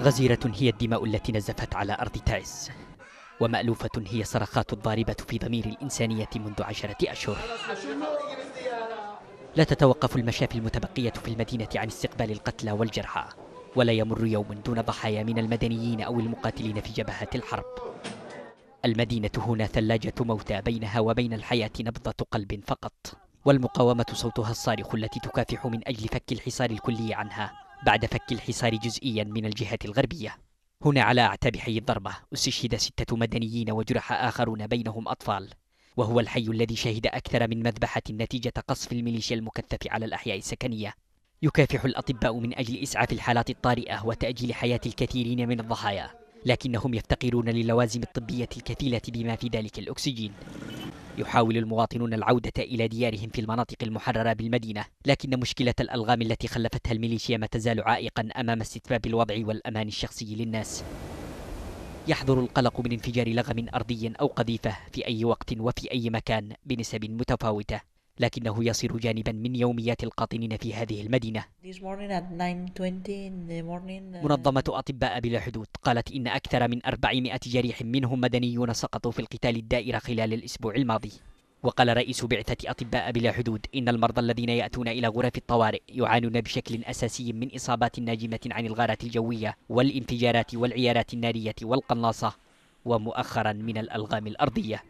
غزيرة هي الدماء التي نزفت على أرض تعز ومألوفة هي الصرخات الضاربة في ضمير الإنسانية منذ عشرة أشهر. لا تتوقف المشافي المتبقية في المدينة عن استقبال القتلى والجرحى ولا يمر يوم دون ضحايا من المدنيين أو المقاتلين في جبهات الحرب. المدينة هنا ثلاجة موتى بينها وبين الحياة نبضة قلب فقط والمقاومة صوتها الصارخ التي تكافح من أجل فك الحصار الكلي عنها. بعد فك الحصار جزئيا من الجهة الغربية. هنا على أعتاب حي الضربة أستشهد ستة مدنيين وجرح آخرون بينهم أطفال. وهو الحي الذي شهد أكثر من مذبحة نتيجة قصف الميليشيا المكثف على الأحياء السكنية. يكافح الأطباء من أجل إسعاف الحالات الطارئة وتأجيل حياة الكثيرين من الضحايا لكنهم يفتقرون للوازم الطبية الكفيلة بما في ذلك الأكسجين. يحاول المواطنون العودة إلى ديارهم في المناطق المحررة بالمدينة لكن مشكلة الألغام التي خلفتها الميليشيا ما تزال عائقا أمام استتباب الوضع والأمان الشخصي للناس. يحضر القلق من انفجار لغم أرضي أو قذيفة في أي وقت وفي أي مكان بنسب متفاوتة. لكنه يصير جانبا من يوميات القاطنين في هذه المدينة. منظمة أطباء بلا حدود قالت إن أكثر من 400 جريح منهم مدنيون سقطوا في القتال الدائر خلال الأسبوع الماضي. وقال رئيس بعثة أطباء بلا حدود إن المرضى الذين يأتون إلى غرف الطوارئ يعانون بشكل أساسي من إصابات ناجمة عن الغارات الجوية والانفجارات والعيارات النارية والقناصة ومؤخرا من الألغام الأرضية.